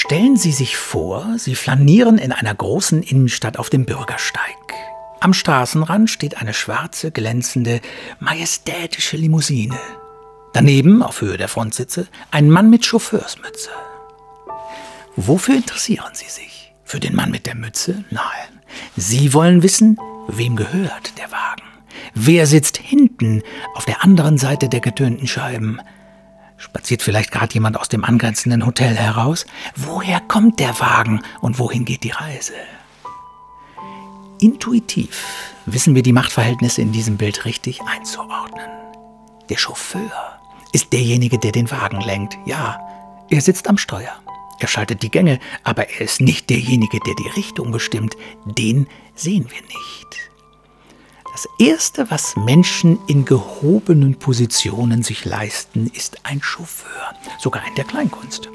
Stellen Sie sich vor, Sie flanieren in einer großen Innenstadt auf dem Bürgersteig. Am Straßenrand steht eine schwarze, glänzende, majestätische Limousine. Daneben, auf Höhe der Frontsitze, ein Mann mit Chauffeursmütze. Wofür interessieren Sie sich? Für den Mann mit der Mütze? Nein. Sie wollen wissen, wem gehört der Wagen? Wer sitzt hinten auf der anderen Seite der getönten Scheiben? Spaziert vielleicht gerade jemand aus dem angrenzenden Hotel heraus? Woher kommt der Wagen und wohin geht die Reise? Intuitiv wissen wir die Machtverhältnisse in diesem Bild richtig einzuordnen. Der Chauffeur ist derjenige, der den Wagen lenkt. Ja, er sitzt am Steuer. Er schaltet die Gänge, aber er ist nicht derjenige, der die Richtung bestimmt. Den sehen wir nicht. Das Erste, was Menschen in gehobenen Positionen sich leisten, ist ein Chauffeur, sogar in der Kleinkunst.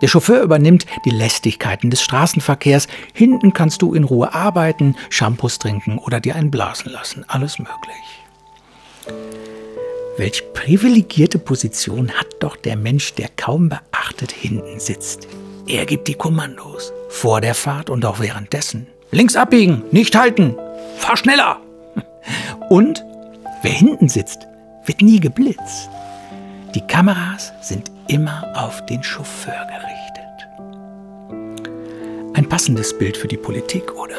Der Chauffeur übernimmt die Lästigkeiten des Straßenverkehrs. Hinten kannst du in Ruhe arbeiten, Shampoos trinken oder dir einen blasen lassen. Alles möglich. Welch privilegierte Position hat doch der Mensch, der kaum beachtet hinten sitzt. Er gibt die Kommandos. Vor der Fahrt und auch währenddessen. Links abbiegen, nicht halten, fahr schneller. Und wer hinten sitzt, wird nie geblitzt. Die Kameras sind immer auf den Chauffeur gerichtet. Ein passendes Bild für die Politik, oder?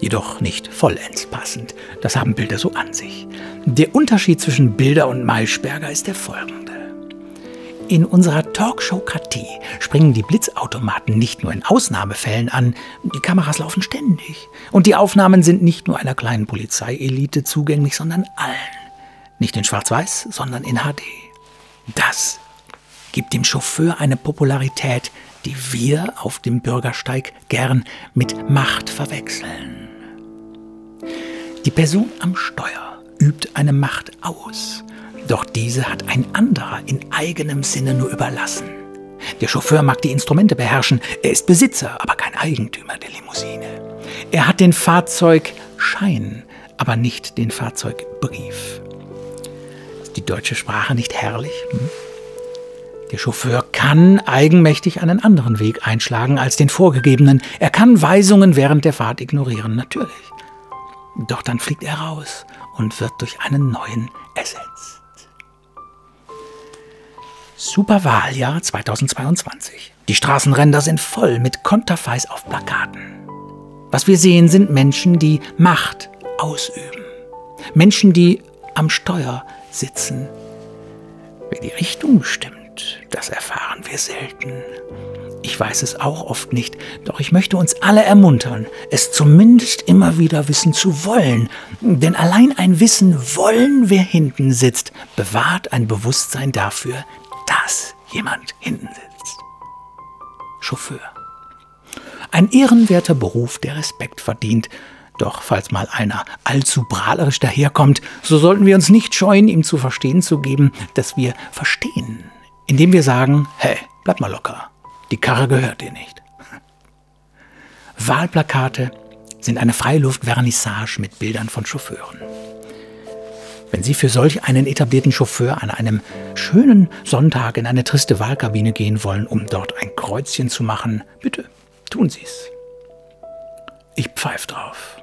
Jedoch nicht vollends passend. Das haben Bilder so an sich. Der Unterschied zwischen Bilder und Maischberger ist der folgende. In unserer Talkshow-Kratie springen die Blitzautomaten nicht nur in Ausnahmefällen an, die Kameras laufen ständig. Und die Aufnahmen sind nicht nur einer kleinen Polizeielite zugänglich, sondern allen. Nicht in Schwarz-Weiß, sondern in HD. Das gibt dem Chauffeur eine Popularität, die wir auf dem Bürgersteig gern mit Macht verwechseln. Die Person am Steuer übt eine Macht aus doch diese hat ein anderer in eigenem Sinne nur überlassen. Der Chauffeur mag die Instrumente beherrschen, er ist Besitzer, aber kein Eigentümer der Limousine. Er hat den Fahrzeugschein, aber nicht den Fahrzeugbrief. Ist die deutsche Sprache nicht herrlich? Hm? Der Chauffeur kann eigenmächtig einen anderen Weg einschlagen als den vorgegebenen. Er kann Weisungen während der Fahrt ignorieren, natürlich. Doch dann fliegt er raus und wird durch einen neuen ersetzt. Superwahljahr 2022. Die Straßenränder sind voll mit Konterfeis auf Plakaten. Was wir sehen, sind Menschen, die Macht ausüben. Menschen, die am Steuer sitzen. Wer die Richtung bestimmt, das erfahren wir selten. Ich weiß es auch oft nicht, doch ich möchte uns alle ermuntern, es zumindest immer wieder wissen zu wollen. Denn allein ein Wissen wollen, wer hinten sitzt, bewahrt ein Bewusstsein dafür, dass jemand hinten sitzt. Chauffeur. Ein ehrenwerter Beruf, der Respekt verdient. Doch falls mal einer allzu prahlerisch daherkommt, so sollten wir uns nicht scheuen, ihm zu verstehen zu geben, dass wir verstehen, indem wir sagen, hey, bleib mal locker, die Karre gehört dir nicht. Wahlplakate sind eine Freiluftvernissage mit Bildern von Chauffeuren. Wenn Sie für solch einen etablierten Chauffeur an einem schönen Sonntag in eine triste Wahlkabine gehen wollen, um dort ein Kreuzchen zu machen, bitte tun Sie es. Ich pfeife drauf.